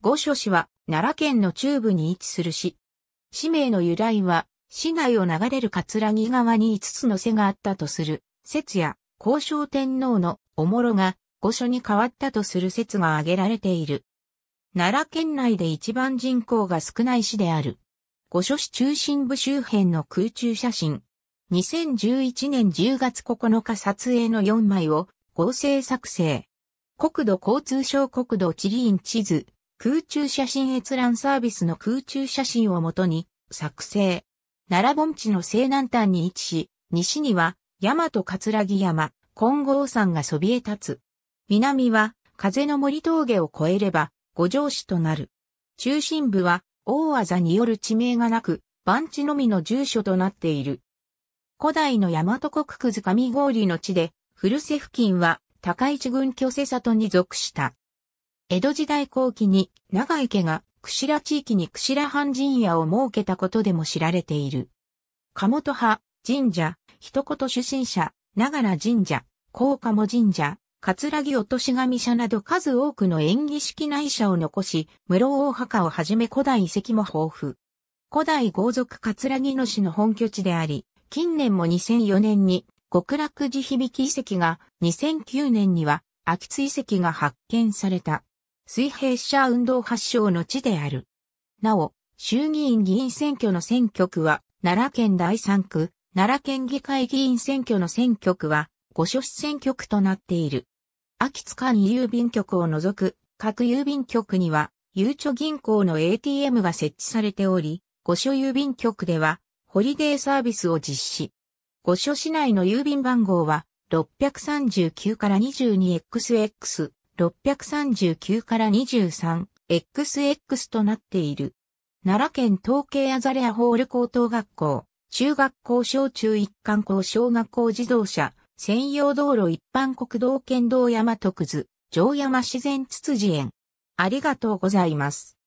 五所市は奈良県の中部に位置する市。市名の由来は、市内を流れる葛城川に5つの瀬があったとする説や、高尚天皇のおもろが御所に変わったとする説が挙げられている。奈良県内で一番人口が少ない市である。御所市中心部周辺の空中写真。2011年10月9日撮影の4枚を合成作成。国土交通省国土地理院地図空中写真閲覧サービスの空中写真をもとに作成。奈良盆地の西南端に位置し、西には山と葛城山、金剛山がそびえ立つ。南は風の森峠を越えれば五条市となる。中心部は大技による地名がなく、番地のみの住所となっている。古代の大和国区図上郡の地で、古瀬付近は高市郡居瀬里に属した。江戸時代後期に長井家が串良地域に串良藩神社を設けたことでも知られている。鴨本派、神社、一言出身者、長良神社、高鴨神社、桂木落とし神社など数多くの演技式内社を残し、室大墓をはじめ古代遺跡も豊富。古代豪族桂木の市の本拠地であり、近年も2004年に極楽寺響遺跡が、2009年には秋津遺跡が発見された。水平社運動発祥の地である。なお、衆議院議員選挙の選挙区は、奈良県第3区、奈良県議会議員選挙の選挙区は、五所市選挙区となっている。秋津間郵便局を除く、各郵便局には、ゆうちょ銀行の ATM が設置されており、五所郵便局では、ホリデーサービスを実施。五所市内の郵便番号は、639から 22XX、639から23、XX となっている。奈良県統計アザレアホール高等学校、中学校小中一貫校小学校自動車、専用道路一般国道県道山徳図、城山自然つつじ園。ありがとうございます。